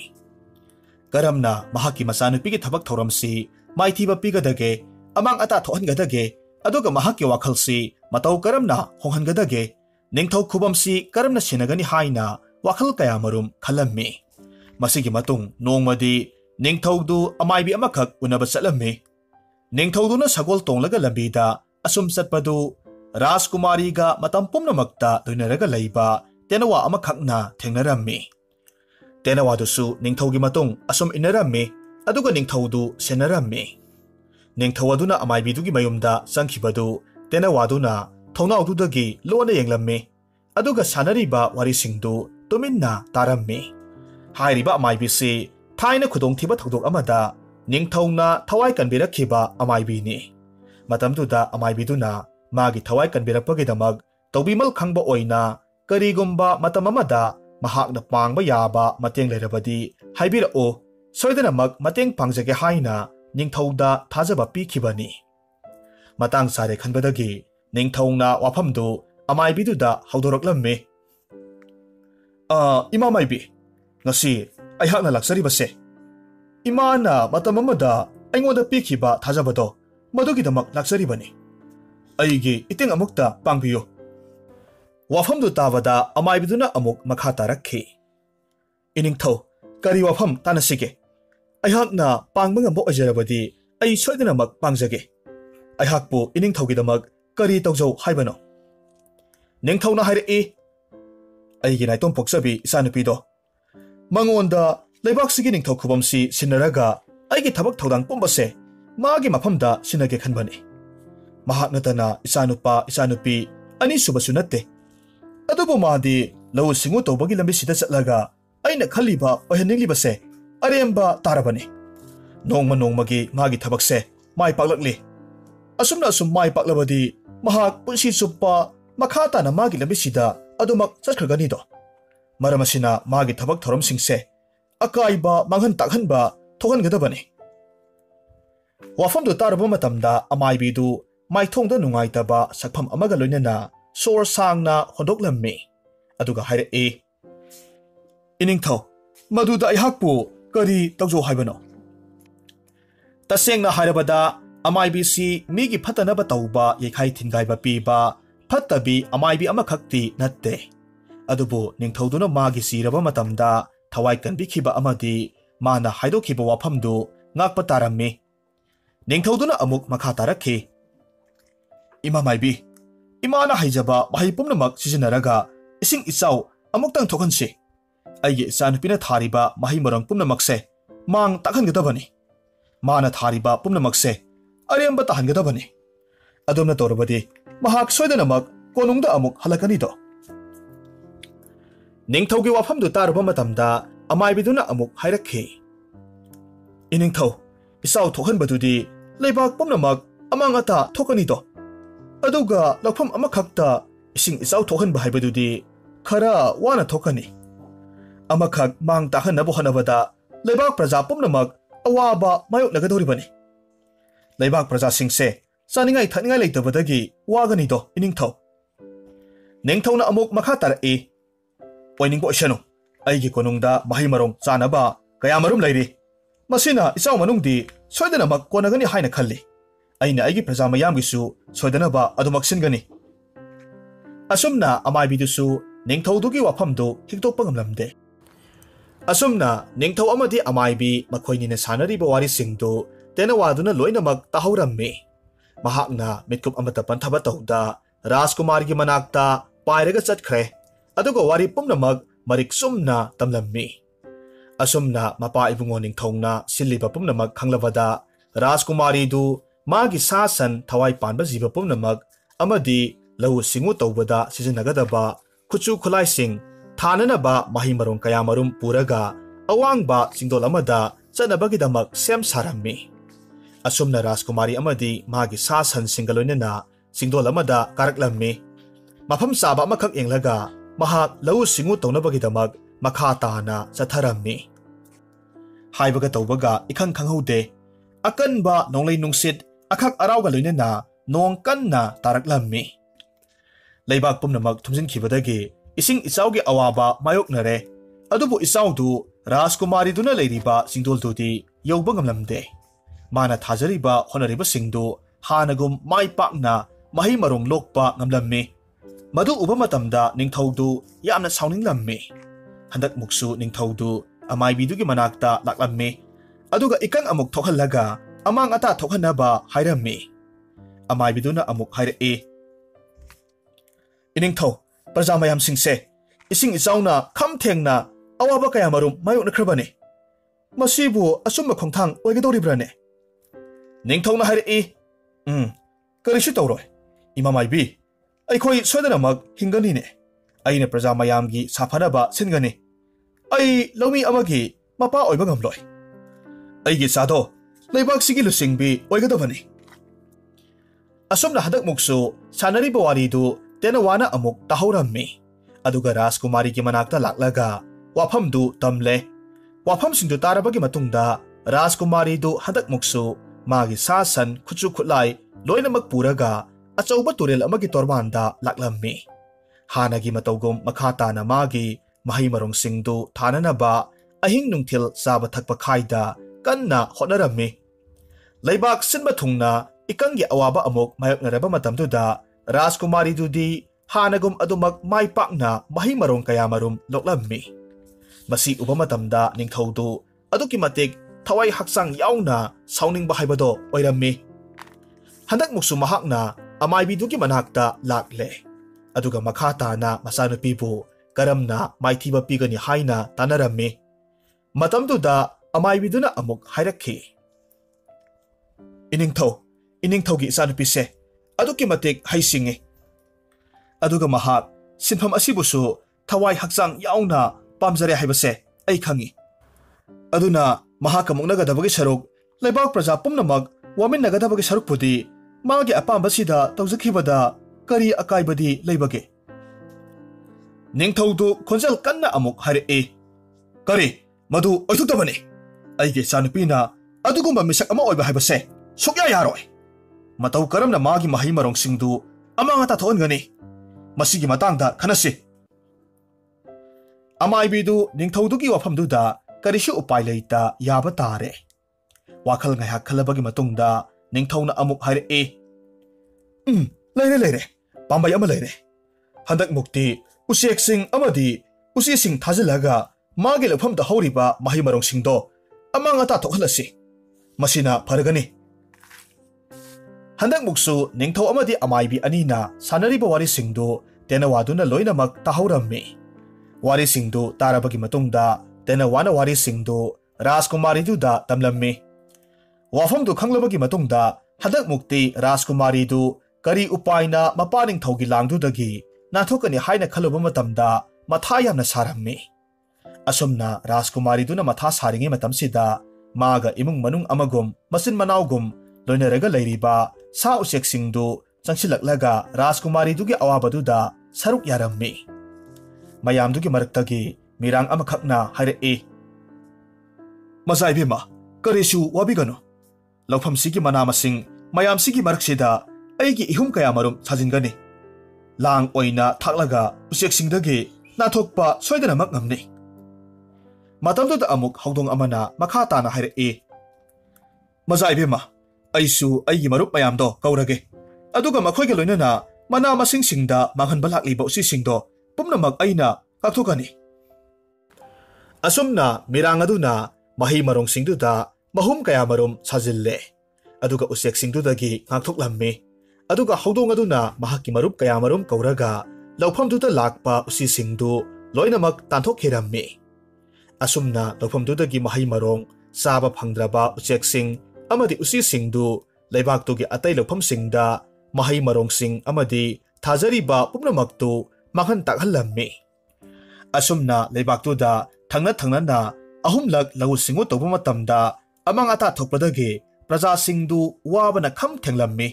ꯀꯔꯝꯅ ꯃꯍꯥꯛꯀꯤ ꯃꯆꯥꯅꯨꯄꯤꯒꯤ ꯊꯕꯛ ꯊꯧꯔꯝꯁꯤ ꯃꯥꯏꯊꯤꯕ ꯄꯤꯒꯗꯒꯦ ꯑꯃꯥꯡ ꯑꯇꯥ ꯊꯣꯛꯍꯟꯒꯗꯒꯦ ꯑꯗꯨꯒ ꯃꯍꯥꯛꯀꯤ ꯋꯥꯈꯜꯁꯤ ꯃꯇꯧ ꯀꯔꯝꯅ ꯍꯣꯡꯍꯟꯒꯗꯒꯦ ꯅꯤꯡꯊꯧ ꯈꯨꯕꯝꯁꯤ ꯀꯔꯝꯅ ꯁꯦꯟꯅꯒꯅꯤ ꯍꯥꯏꯅ ꯋꯥꯈꯜ ꯀꯌꯥ ꯃꯔꯨꯝ ꯈꯜꯂꯝꯃꯤ ꯃꯁꯤꯒꯤ ꯃꯇꯨꯡ ꯅꯣꯡꯃꯗꯤ ꯅꯤꯡꯊꯧꯗꯨ ꯑꯃꯥꯏꯕꯤ ꯑꯃꯈꯛ ꯎꯅꯕ ꯆꯠꯂꯝꯃꯤ ꯅꯤꯡꯊꯧꯗꯨꯅ ꯁꯒꯣꯜ ꯇꯣꯡꯂꯒ ꯂꯝꯕꯤꯗ ꯑꯁꯨꯝ ꯆꯠꯄꯗꯨ ꯔꯥꯖꯀꯨꯃꯥꯔꯤꯒ ꯃꯇꯝ ꯄꯨꯝꯅꯃꯛꯇ ꯂꯣꯏꯅꯔꯒ ꯂꯩꯕ ꯇꯦꯅꯋꯥ ꯑꯃꯈꯛꯅ ꯊꯦꯡꯅꯔꯝꯃꯤ ꯇꯦꯅꯋꯥꯗꯨꯁꯨ ꯅꯤꯡꯊꯧꯒꯤ ꯃꯇꯨꯡ ꯑꯁꯨꯝ ꯏꯟꯅꯔꯝꯃꯤ ꯑꯗꯨꯒ ꯅꯤꯡꯊꯧꯗꯨ ꯁꯦꯟꯅꯔꯝꯃꯤ ꯅꯤꯡꯊꯧ ꯑꯗꯨꯅ ꯑꯃꯥꯏꯕꯤꯗꯨꯒꯤ ꯃꯌꯨꯝꯗ ꯆꯪꯈꯤꯕꯗꯨ ꯇꯦꯅꯋꯥꯗꯨꯅ ꯊꯣꯡꯅꯥꯎꯗꯨꯗꯒꯤ ꯂꯣꯟꯅ ꯌꯦꯡꯂꯝꯃꯤ ꯑꯗꯨꯒ ꯁꯥꯟꯅꯔꯤꯕ ꯋꯥꯔꯤꯁꯤꯡꯗꯨ ꯇꯨꯃꯤꯟꯅ ꯇꯥꯔꯝꯃꯤ ꯍꯥꯏꯔꯤꯕ ꯑꯃꯥꯏꯕꯤꯁꯤ ꯊꯥꯏꯅ ꯈꯨꯗꯣꯡꯊꯤꯕ ꯊꯧꯗꯣꯛ ꯑꯃꯗ ꯅꯤꯡꯊꯧꯅ ꯊꯋꯥꯏ ꯀꯟꯕꯤꯔꯛꯈꯤꯕ ꯑꯃꯥꯏꯕꯤꯅꯤ ꯃꯇꯝꯗꯨꯗ ꯑꯃꯥꯏꯕꯤꯗꯨꯅ ꯃꯥꯒꯤ ꯊꯋꯥꯏ ꯀꯟꯕꯤꯔꯛꯄꯒꯤꯗꯃꯛ ꯇꯧꯕꯤꯃꯜ ꯈꯪꯕ ꯑꯣꯏꯅ ꯀꯔꯤꯒꯨꯝꯕ ꯃꯇꯝ ꯑꯃꯗ ꯃꯍꯥꯛꯅ ꯄꯥꯡꯕ ꯌꯥꯕ ꯃꯇꯦꯡ ꯂꯩꯔꯕꯗꯤ ꯍꯥꯏꯕꯤꯔꯛꯎ ꯁꯣꯏꯗꯅꯃꯛ ꯃꯇꯦꯡ ꯄꯥꯡꯖꯒꯦ ꯍꯥꯏꯅ ꯅꯤꯡꯊꯧꯗ ꯊꯥꯖꯕ ꯄꯤꯈꯤꯕꯅꯤ ꯃꯇꯥꯡ ꯆꯥꯔꯦ ꯈꯟꯕꯗꯒꯤ ꯅꯤꯡꯊꯧꯅ ꯋꯥꯐꯝꯗꯨ ꯑꯃꯥꯏꯕꯤꯗꯨꯗ ꯍꯧꯗꯣꯔꯛꯂꯝꯃꯤ ꯑ ꯏꯃꯥ ꯃꯥꯏꯕꯤ ꯉꯁꯤ ꯑꯩꯍꯥꯛꯅ ꯂꯥꯛꯆꯔꯤꯕꯁꯦ ꯏꯃꯥꯅ ꯃꯇꯝ ꯑꯃꯗ ꯑꯩꯉꯣꯟꯗ ꯄꯤꯈꯤꯕ ꯊꯥꯖꯕꯗꯣ ꯃꯗꯨꯒꯤꯗꯃꯛ ꯂꯥꯛꯆꯔꯤꯕꯅꯤ ꯑꯩꯒꯤ ꯏꯇꯦꯡ ꯑꯃꯨꯛꯇ ꯄꯥꯡꯕꯤꯌꯨ ꯋꯥꯐꯝꯗꯨ ꯇꯥꯕꯗ ꯑꯃꯥꯏꯕꯤꯗꯨꯅ ꯑꯃꯨꯛ ꯃꯈꯥ ꯇꯥꯔꯛꯈꯤ ꯏꯅꯤꯡꯊꯧ ꯀꯔꯤ ꯋꯥꯐꯝ ꯇꯥꯟꯅꯁꯤꯒꯦ ꯑꯩꯍꯥꯛꯅ ꯄꯥꯡꯕ ꯉꯝꯕ ꯑꯣꯏꯖꯔꯕꯗꯤ ꯑꯩ ꯁꯣꯏꯗꯅꯃꯛ ꯄꯥꯡꯖꯒꯦ ꯑꯩꯍꯥꯛꯄꯨ ꯏꯅꯤꯡꯊꯧꯒꯤꯗꯃꯛ ꯀꯔꯤ ꯇꯧꯖꯧ ꯍꯥꯏꯕꯅꯣ ꯅꯤꯡꯊꯧꯅ ꯍꯥꯏꯔꯛꯏ ꯑꯩꯒꯤ ꯅꯥꯏꯇꯣꯝ ꯄꯣꯛꯆꯕꯤ ꯏꯆꯥꯅꯨꯄꯤꯗꯣ ꯃꯉꯣꯟꯗ ꯂꯩꯕꯥꯛꯁꯤꯒꯤ ꯅꯤꯡꯊꯧ ꯈꯨꯕꯝꯁꯤ ꯁꯤꯟꯅꯔꯒ ꯑꯩꯒꯤ ꯊꯕꯛ ꯊꯧꯗꯥꯡ ꯄꯨꯝꯕꯁꯦ ꯃꯥꯒꯤ ꯃꯐꯝꯗ ꯁꯤꯟꯅꯒꯦ ꯈꯟꯕꯅꯤ ꯃꯍꯥꯛ ꯅꯠꯇꯅ ꯏꯆꯥꯅꯨꯄꯥ ꯏꯆꯥꯅꯨꯄꯤ ꯑꯅꯤꯁꯨꯕꯁꯨ ꯅꯠꯇꯦ ꯑꯗꯨꯕꯨ ꯃꯥꯗꯤ ꯂꯧꯎ ꯁꯤꯡꯎ ꯇꯧꯕꯒꯤ ꯂꯝꯕꯤꯁꯤꯗ ꯆꯠꯂꯒ ꯑꯩꯅ ꯈꯜꯂꯤꯕ ꯑꯣꯏꯍꯟꯅꯤꯡꯂꯤꯕꯁꯦ ꯑꯔꯦꯝꯕ ꯇꯥꯔꯕꯅꯤ ꯅꯣꯡꯃ ꯅꯣꯡꯃꯒꯤ ꯃꯥꯒꯤ ꯊꯕꯛꯁꯦ ꯃꯥꯏ ꯄꯥꯛꯂꯛꯂꯤ asumna summai paklabadi mahak punsi chuppa makhata na magi lambisida adumak chakhragani do maramasina magi thabak thoram singse akaiba manghan takhanba thogan gadabani wafam du tarba matamda amai bidu mai thong da nungai taba sakpham amaga loinana sor sangna hondok lammi aduga haire e ining thaw maduda ihakpu kari tawjo haibano tasengna hairabada ꯑꯃꯥꯏꯕꯤꯁꯤ ꯃꯤꯒꯤ ꯐꯠꯇꯅꯕ ꯇꯧꯕ ꯌꯩꯈꯥꯏ ꯊꯤꯟꯒꯥꯏꯕ ꯄꯤꯕ ꯐꯠꯇꯕꯤ ꯑꯃꯥꯏꯕꯤ ꯑꯃꯈꯛꯇꯤ ꯅꯠꯇꯦ ꯑꯗꯨꯕꯨ ꯅꯤꯡꯊꯧꯗꯨꯅ ꯃꯥꯒꯤ ꯁꯤꯔꯕ ꯃꯇꯝꯗ ꯊꯋꯥꯏ ꯀꯟꯕꯤꯈꯤꯕ ꯑꯃꯗꯤ ꯃꯥꯅ ꯍꯥꯏꯗꯣꯛꯈꯤꯕ ꯋꯥꯐꯝꯗꯨ ꯉꯥꯛꯄ ꯇꯥꯔꯝꯃꯤ ꯅꯤꯡꯊꯧꯗꯨꯅ ꯑꯃꯨꯛ ꯃꯈꯥ ꯇꯥꯔꯛꯈꯤ ariyang batahan gata bani. Adum na torobadi, mahak soy da namak konung da amuk halakani do. Ning tau gi wafam du taruba matam da amai bidu na amuk hairakhi. Ining tau, isaw tokan badu di, laybak pom namak amang ata tokani do. Aduga lakpam amakak da ising isaw tokan bahay badu di, kara wana tokani. Amakak mang tahan nabuhanabada, laybak prajapom namak awaba mayok nagadori bani. ꯂꯩꯕꯥꯛ ꯄ꯭ꯔꯖꯥꯁꯤꯡꯁꯦ ꯆꯥꯅꯤꯡꯉꯥꯏ ꯊꯛꯅꯤꯡꯉꯥꯏ ꯂꯩꯇꯕꯗꯒꯤ ꯋꯥꯒꯅꯤꯗꯣ ꯏꯅꯤꯡꯊꯧ ꯅꯤꯡꯊꯧꯅ ꯑꯃꯨꯛ ꯃꯈꯥ ꯇꯥꯔꯛꯏ ꯑꯣꯏꯅꯤꯡꯕ ꯑꯣꯏꯁꯅꯨ ꯑꯩꯒꯤ ꯀꯣꯅꯨꯡꯗ ꯃꯍꯩ ꯃꯔꯣꯡ ꯆꯥꯅꯕ ꯀꯌꯥꯃꯔꯨꯝ ꯂꯩꯔꯤ ꯃꯁꯤꯅ ꯏꯆꯥꯎ ꯃꯅꯨꯡꯗꯤ ꯁꯣꯏꯗꯅꯃꯛ ꯀꯣꯟꯅꯒꯅꯤ ꯍꯥꯏꯅ ꯈꯜꯂꯤ ꯑꯩꯅ ꯑꯩꯒꯤ ꯄ꯭ꯔꯖꯥ ꯃꯌꯥꯝꯒꯤꯁꯨ ꯁꯣꯏꯗꯅꯕ ꯑꯗꯨꯃꯛ ꯁꯤꯟꯒꯅꯤ ꯑꯁꯨꯝꯅ ꯑꯃꯥꯏꯕꯤꯗꯨꯁꯨ ꯅꯤꯡꯊꯧꯗꯨꯒꯤ ꯋꯥꯐꯝꯗꯨ ꯍꯤꯛꯇꯣꯛꯄ ꯉꯝꯂꯝꯗꯦ ꯑꯁꯨꯝꯅ ꯅꯤꯡꯊꯧ ꯑꯃꯗꯤ ꯑꯃꯥꯏꯕꯤ ꯃꯈꯣꯏꯅꯤꯅ ꯁꯥꯟꯅꯔꯤꯕ ꯋꯥꯔꯤꯁꯤꯡꯗꯨ ꯇꯦꯅꯋꯥꯗꯨꯅ ꯂꯣꯏꯅꯃꯛ ꯇꯥꯍꯧꯔꯝꯃꯤ ꯃꯍꯥꯛꯅ ꯃꯤꯠꯀꯨꯞ ꯑꯃꯠꯇ ꯄꯟꯊꯕ ꯇꯧꯗ ꯔꯥꯖꯀꯨꯃꯥꯔꯒꯤ ꯃꯅꯥꯛꯇ ꯄꯥꯏꯔꯒ ꯆꯠꯈ꯭ꯔꯦ ꯑꯗꯨꯒ ꯋꯥꯔꯤ ꯄꯨꯝꯅꯃꯛ ꯃꯔꯤꯛ ꯆꯨꯝꯅ ꯇꯝꯂꯝꯃꯤ ꯑꯁꯨꯝꯅ ꯃꯄꯥ ꯏꯕꯨꯡꯉꯣ ꯅꯤꯡꯊꯧꯅ ꯁꯤꯜꯂꯤꯕ ꯄꯨꯝꯅꯃꯛ ꯈꯪꯂꯕꯗ ꯔꯥꯖꯀꯨꯃꯥꯔꯤꯗꯨ ꯃꯥꯒꯤ ꯁꯥ ꯁꯟ ꯊꯋꯥꯏ ꯄꯥꯟꯕ ꯖꯤꯕ ꯄꯨꯝꯅꯃꯛ ꯑꯃꯗꯤ ꯂꯧꯎ ꯁꯤꯡꯎ ꯇꯧꯕꯗ ꯁꯤꯖꯤꯟꯅꯒꯗꯕ ꯈꯨꯠꯁꯨ ꯈꯨꯠꯂꯥꯏꯁꯤꯡ ꯊꯥꯅꯅꯕ ꯃꯍꯩ ꯃꯔꯣꯡ ꯀꯌꯥꯃꯔꯨꯝ ꯄꯨꯔꯒ ꯑꯋꯥꯡꯕ ꯆꯤꯡꯗꯣꯜ ꯑꯃꯗ ꯆꯠꯅꯕꯒꯤꯗꯃꯛ ꯁꯦꯝ ꯁꯥꯔꯝꯃꯤ ꯑꯁꯨꯝꯅ ꯔꯥꯖꯀꯨꯃꯥꯔꯤ ꯑꯃꯗꯤ ꯃꯥꯒꯤ ꯁꯥ ꯁꯟꯁꯤꯡꯒ ꯂꯣꯏꯅꯅ ꯆꯤꯡꯗꯣꯜ ꯑꯃꯗ ꯀꯥꯔꯛꯂꯝꯃꯤ ꯃꯐꯝ ꯆꯥꯕ ꯑꯃꯈꯛ ꯌꯦꯡꯂꯒ ꯃꯍꯥꯛ ꯂꯧꯎ ꯁꯤꯡꯎ ꯇꯧꯅꯕꯒꯤꯗꯃꯛ ꯃꯈꯥ ꯇꯥꯅ ꯆꯠꯊꯔꯝꯃꯤ ꯍꯥꯏꯕꯒ ꯇꯧꯕꯒ ꯏꯈꯪ ꯈꯪꯍꯧꯗꯦ ꯑꯀꯟꯕ ꯅꯣꯡꯂꯩ ꯅꯨꯡꯁꯤꯠ ꯑꯈꯛ ꯑꯔꯥꯎꯒ ꯂꯣꯏꯅꯅ ꯅꯣꯡ ꯀꯟꯅ ꯇꯥꯔꯛꯂꯝꯃꯤ ꯂꯩꯕꯥꯛ ꯄꯨꯝꯅꯃꯛ ꯊꯨꯝꯖꯤꯟꯈꯤꯕꯗꯒꯤ ꯏꯁꯤꯡ ꯏꯆꯥꯎꯒꯤ ꯑꯋꯥꯕ ꯃꯥꯌꯣꯛꯅꯔꯦ ꯑꯗꯨꯕꯨ ꯏꯆꯥꯎꯗꯨ ꯔꯥꯖꯀꯨꯃꯥꯔꯤꯗꯨꯅ ꯂꯩꯔꯤꯕ ꯆꯤꯡꯗꯣꯜꯗꯨꯗꯤ ꯌꯧꯕ ꯉꯝꯂꯝꯗꯦ ꯃꯥꯅ ꯊꯥꯖꯔꯤꯕ ꯍꯣꯠꯅꯔꯤꯕꯁꯤꯡꯗꯨ ꯍꯥꯟꯅꯒꯨꯝ ꯃꯥꯏ ꯄꯥꯛꯅ ꯃꯍꯩ ꯃꯔꯣꯡ ꯂꯣꯛꯄ ꯉꯝꯂꯝꯃꯤ ꯃꯗꯨ ꯎꯕ ꯃꯇꯝꯗ ꯅꯤꯡꯊꯧꯗꯨ ꯌꯥꯝꯅ ꯁꯥꯎꯅꯤꯡꯂꯝꯃꯤ ꯍꯟꯗꯛꯃꯨꯛꯁꯨ ꯅꯤꯡꯊꯧꯗꯨ ꯑꯃꯥꯏꯕꯤꯗꯨꯒꯤ ꯃꯅꯥꯛꯇ ꯂꯥꯛꯂꯝꯃꯤ ꯑꯗꯨꯒ ꯏꯀꯪ ꯑꯃꯨꯛ ꯊꯣꯛꯍꯜꯂꯒ ꯑꯃꯥꯡ ꯑꯇꯥ ꯊꯣꯛꯍꯟꯅꯕ ꯍꯥꯏꯔꯝꯃꯤ ꯑꯃꯥꯏꯕꯤꯗꯨꯅ ꯑꯃꯨꯛ ꯍꯥꯏꯔꯛꯏ ꯏꯅꯤꯡꯊꯧ ꯄ꯭ꯔꯖꯥ ꯃꯌꯥꯝꯁꯤꯡꯁꯦ ꯏꯁꯤꯡ ꯏꯆꯥꯎꯅ ꯈꯝ ꯊꯦꯡꯅ ꯑꯋꯥꯕ ꯀꯌꯥ ꯃꯔꯨꯝ ꯃꯥꯌꯣꯛꯅꯈ꯭ꯔꯕꯅꯤ ꯃꯁꯤꯕꯨ ꯑꯆꯨꯝꯕ ꯈꯣꯡꯊꯥꯡ ꯑꯣꯏꯒꯗꯧꯔꯤꯕ꯭ꯔꯥꯅꯦ ꯅꯤꯡꯊꯧꯅ ꯍꯥꯏꯔꯛꯏ ꯎꯝ ꯀꯔꯤꯁꯨ ꯇꯧꯔꯣꯏ ꯏꯃꯥ ꯃꯥꯏꯕꯤ ꯑꯩꯈꯣꯏ ꯁꯣꯏꯗꯅꯃꯛ ꯍꯤꯡꯒꯅꯤꯅꯦ ꯑꯩꯅ ꯄ꯭ꯔꯖꯥ ꯃꯌꯥꯝꯒꯤ ꯁꯥꯐꯅꯕ ꯁꯤꯟꯒꯅꯤ ꯑꯩ ꯂꯧꯃꯤ ꯑꯃꯒꯤ ꯃꯄꯥ ꯑꯣꯏꯕ ꯉꯝꯂꯣꯏ ꯑꯩꯒꯤ ꯆꯥꯗꯣ ꯂꯩꯕꯥꯛꯁꯤꯒꯤ ꯂꯨꯆꯤꯡꯕꯤ ꯑꯣꯏꯒꯗꯕꯅꯤ ꯑꯁꯨꯝꯅ ꯍꯟꯗꯛꯃꯨꯛꯁꯨ ꯁꯥꯟꯅꯔꯤꯕ ꯋꯥꯔꯤꯗꯨ ꯇꯦꯅꯋꯥꯅ ꯑꯃꯨꯛ ꯇꯥꯍꯧꯔꯝꯃꯤ ꯑꯗꯨꯒ ꯔꯥꯖꯀꯨꯃꯥꯔꯤꯒꯤ ꯃꯅꯥꯛꯇ ꯂꯥꯛꯂꯒ ꯋꯥꯐꯝꯗꯨ ꯇꯝꯂꯦ ꯋꯥꯐꯝꯁꯤꯡꯗꯨ ꯇꯥꯔꯕꯒꯤ ꯃꯇꯨꯡꯗ ꯔꯥꯖꯀꯨꯃꯥꯔꯤꯗꯨ ꯍꯟꯗꯛꯃꯨꯛꯁꯨ ꯃꯥꯒꯤ ꯁꯥ ꯁꯟ ꯈꯨꯠꯁꯨ ꯈꯨꯠꯂꯥꯏ ꯂꯣꯏꯅꯃꯛ ꯄꯨꯔꯒ ꯑꯆꯧꯕ ꯇꯨꯔꯦꯜ ꯑꯃꯒꯤ ꯇꯣꯔꯕꯥꯟꯗ ꯂꯥꯛꯂꯝꯃꯤ ꯍꯥꯟꯅꯒꯤ ꯃꯇꯧꯒꯨꯝ ꯃꯈꯥ ꯇꯥꯅ ꯃꯥꯒꯤ ꯃꯍꯩ ꯃꯔꯣꯡꯁꯤꯡꯗꯨ ꯊꯥꯅꯅꯕ ꯑꯍꯤꯡ ꯅꯨꯡꯊꯤꯜ ꯆꯥꯕ ꯊꯛꯄ ꯈꯥꯏꯗ ꯀꯟꯅ ꯍꯣꯠꯅꯔꯝꯃꯤ ꯂꯩꯕꯥꯛ ꯁꯤꯟꯕ ꯊꯨꯡꯅ ꯏꯀꯪꯒꯤ ꯑꯋꯥꯕ ꯑꯃꯨꯛ ꯃꯥꯌꯣꯛꯅꯔꯕ ꯃꯇꯝꯗꯨꯗ ꯔꯥꯖꯀꯨꯃꯥꯔꯤꯗꯨꯗꯤ ꯍꯥꯟꯅꯒꯨꯝ ꯑꯗꯨꯃꯛ ꯃꯥꯏ ꯄꯥꯛꯅ ꯃꯍꯩ ꯃꯔꯣꯡ ꯀꯌꯥꯃꯔꯨꯝ ꯂꯣꯛꯂꯝꯃꯤ ꯃꯁꯤ ꯎꯕ ꯃꯇꯝꯗ ꯅꯤꯡꯊꯧꯗꯨ ꯑꯗꯨꯛꯀꯤ ꯃꯇꯤꯛ 타와이 학상 야옹나 사우닝 바하이바도 어이람미 한닥 목수마학나 아마이비두기 만학다 락레 아두가 마카타나 마사누피부 가람나 마이티바 피가니 하이나 따나람미 마담두다 아마이비두나 아목 하이라키 이닝토 이닝토기 사누피세 아두기 마틱 하이싱이 아두가 마학 신팜 아시부수 타와이 학상 야옹나 빰자레 하이바세 아이캉이 아두나 ꯃꯍꯥꯛꯀ ꯃꯨꯛꯅꯒꯗꯕꯒꯤ ꯁꯔꯨꯛ ꯂꯩꯕꯥꯛ ꯄ꯭ꯔꯖꯥ ꯄꯨꯝꯅꯃꯛ ꯋꯥꯃꯤꯟꯅꯒꯗꯕꯒꯤ ꯁꯔꯨꯛꯄꯨꯗꯤ ꯃꯥꯒꯤ ꯑꯄꯥꯝꯕꯁꯤꯗ ꯇꯧꯖꯈꯤꯕꯗ ꯀꯔꯤ ꯑꯀꯥꯏꯕꯗꯤ ꯂꯩꯕꯒꯦ ꯅꯤꯡꯊꯧꯗꯨ ꯈꯣꯟꯖꯦꯜ ꯀꯟꯅ ꯑꯃꯨꯛ ꯍꯥꯏꯔꯛꯏ ꯀꯔꯤ ꯃꯗꯨ ꯑꯣꯏꯊꯣꯛꯇꯕꯅꯤ ꯑꯩꯒꯤ ꯏꯆꯥꯅꯨꯄꯤꯅ ꯑꯗꯨꯒꯨꯝꯕ ꯃꯤꯁꯛ ꯑꯃ ꯑꯣꯏꯕ ꯍꯥꯏꯕꯁꯦ ꯁꯨꯛꯌꯥ ꯌꯥꯔꯣꯏ ꯃꯇꯧ ꯀꯔꯝꯅ ꯃꯥꯒꯤ ꯃꯍꯩ ꯃꯔꯣꯡꯁꯤꯡꯗꯨ ꯑꯃꯥꯡ ꯑꯇꯥ ꯊꯣꯛꯍꯟꯒꯅꯤ ꯃꯁꯤꯒꯤ ꯃꯇꯥꯡꯗ ꯈꯟꯅꯁꯤ ꯑꯃꯥꯏꯕꯤꯗꯨ ꯅꯤꯡꯊꯧꯗꯨꯒꯤ ꯋꯥꯐꯝꯗꯨꯗ ꯀꯔꯤꯁꯨ ꯎꯄꯥꯏ ꯂꯩꯇ ꯌꯥꯕ ꯇꯥꯔꯦ ꯋꯥꯈꯜ ꯉꯥꯏꯍꯥꯛ ꯈꯜꯂꯕꯒꯤ ꯃꯇꯨꯡꯗ ꯅꯤꯡꯊꯧꯅ ꯑꯃꯨꯛ ꯍꯥꯏꯔꯛꯏ ꯎꯝ ꯂꯩꯔꯦ ꯂꯩꯔꯦ ꯄꯥꯝꯕꯩ ꯑꯃ ꯂꯩꯔꯦ ꯍꯟꯗꯛꯃꯨꯛꯇꯤ ꯎꯆꯦꯛꯁꯤꯡ ꯑꯃꯗꯤ ꯎꯆꯦꯁꯤꯡ ꯊꯥꯖꯤꯜꯂꯒ ꯃꯥꯒꯤ ꯂꯧꯐꯝꯗ ꯍꯧꯔꯤꯕ ꯃꯍꯩ ꯃꯔꯣꯡꯁꯤꯡꯗꯣ ꯑꯃꯥꯡ ꯑꯇꯥ ꯊꯣꯛꯍꯜꯂꯁꯤ ꯃꯁꯤꯅ ꯐꯔꯒꯅꯤ ꯍꯟꯗꯛꯃꯨꯛꯁꯨ ꯅꯤꯡꯊꯧ ꯑꯃꯗꯤ ꯑꯃꯥꯏꯕꯤ ꯑꯅꯤꯅ ꯁꯥꯟꯅꯔꯤꯕ ꯋꯥꯔꯤꯁꯤꯡꯗꯨ ꯇꯦꯅꯋꯥꯗꯨꯅ ꯂꯣꯏꯅꯃꯛ ꯇꯥꯍꯧꯔꯝꯃꯤ ꯋꯥꯔꯤꯁꯤꯡꯗꯨ ꯇꯥꯔꯕꯒꯤ ꯃꯇꯨꯡꯗ ꯇꯦꯅꯋꯥꯅ ꯋꯥꯔꯤꯁꯤꯡꯗꯨ ꯔꯥꯖꯀꯨꯃꯥꯔꯤꯗꯨꯗ ꯇꯝꯂꯝꯃꯤ ꯋꯥꯐꯝꯗꯨ ꯈꯪꯂꯕꯒꯤ ꯃꯇꯨꯡꯗ ꯍꯟꯗꯛꯃꯨꯛꯇꯤ ꯔꯥꯖꯀꯨꯃꯥꯔꯤꯗꯨ ꯀꯔꯤ ꯎꯄꯥꯏꯅ ꯃꯄꯥ ꯅꯤꯡꯊꯧꯒꯤ ꯂꯥꯡꯗꯨꯗꯒꯤ ꯅꯥꯟꯊꯣꯛꯀꯅꯤ ꯍꯥꯏꯅ ꯈꯜꯂꯨꯕ ꯃꯇꯝꯗ ꯃꯊꯥ ꯌꯥꯝꯅ ꯁꯥꯔꯝꯃꯤ ꯑꯁꯨꯝꯅ ꯔꯥꯖꯀꯨꯃꯥꯔꯤꯗꯨꯅ ꯃꯊꯥ ꯁꯥꯔꯤꯉꯩ ꯃꯇꯝꯁꯤꯗ ꯃꯥꯒ ꯏꯃꯨꯡ ꯃꯅꯨꯡ ꯑꯃꯒꯨꯝ ꯃꯆꯤꯟ ꯃꯅꯥꯎꯒꯨꯝ ꯂꯣꯏꯅꯔꯒ ꯂꯩꯔꯤꯕ ꯁꯥ ꯎꯆꯦꯛꯁꯤꯡꯗꯨ ꯆꯪꯁꯤꯜꯂꯛꯂꯒ ꯔꯥꯖꯀꯨꯃꯥꯔꯤꯗꯨꯒꯤ ꯑꯋꯥꯕꯗꯨꯗ ꯁꯔꯨꯛ ꯌꯥꯔꯝꯃꯤ ꯃꯌꯥꯝꯗꯨꯒꯤ ꯃꯔꯛꯇꯒꯤ mirang amakakna haira e. Mazaibima, karishu wabigano. Lagfamsigi manamasing mayamsigi maraksida aigi ihum kaya marum sajin sajingani. Lang oina taklaga usiaksingdagi natokpa soydanamak ngamni. Matamdoda amuk hagdong amana makatana haira e. Mazaibima, aisu aigi marup mayamdo kaurage. Aduga makoyga loinana mana masing singda manghan balak liba usi singdo pumnamak aina kaktukani. ꯑꯁꯨꯝꯅ ꯃꯤꯔꯥꯡ ꯑꯗꯨꯅ ꯃꯍꯩ ꯃꯔꯣꯡꯁꯤꯡꯗꯨꯗ ꯃꯍꯨꯝ ꯀꯌꯥꯃꯔꯨꯝ ꯁꯥꯖꯤꯜꯂꯦ ꯑꯗꯨꯒ ꯎꯆꯦꯛꯁꯤꯡꯗꯨꯗꯒꯤ ꯉꯥꯛꯊꯣꯛꯂꯝꯃꯤ ꯑꯗꯨꯒ ꯍꯧꯗꯣꯡ ꯑꯗꯨꯅ ꯃꯍꯥꯛꯀꯤ ꯃꯔꯨꯞ ꯀꯌꯥꯃꯔꯨꯝ ꯀꯧꯔꯒ ꯂꯧꯐꯝꯗꯨꯗ ꯂꯥꯛꯄ ꯎꯆꯤꯁꯤꯡꯗꯨ ꯂꯣꯏꯅꯃꯛ ꯇꯥꯟꯊꯣꯛꯈꯤꯔꯝꯃꯤ ꯑꯁꯨꯝꯅ ꯂꯧꯐꯝꯗꯨꯗꯒꯤ ꯃꯍꯩ ꯃꯔꯣꯡ ꯆꯥꯕ ꯐꯪꯗ꯭ꯔꯕ ꯎꯆꯦꯛꯁꯤꯡ ꯑꯃꯗꯤ ꯎꯆꯤꯁꯤꯡꯗꯨ ꯂꯩꯕꯥꯛꯇꯨꯒꯤ ꯑꯇꯩ ꯂꯧꯐꯝꯁꯤꯡꯗ ꯃꯍꯩ ꯃꯔꯣꯡꯁꯤꯡ ꯑꯃꯗꯤ ꯊꯥꯖꯔꯤꯕ ꯄꯨꯝꯅꯃꯛꯇꯨ ꯃꯥꯡꯍꯟ ꯇꯥꯛꯍꯜꯂꯝꯃꯤ ꯑꯁꯨꯝꯅ ꯂꯩꯕꯥꯛꯇꯨꯗ थना थना अहम लक लघु सिंगो तब मतम अमंग अता थोपदे प्रजा सिंह खम थेलमे